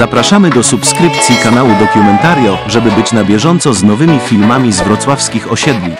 Zapraszamy do subskrypcji kanału Dokumentario, żeby być na bieżąco z nowymi filmami z wrocławskich osiedli.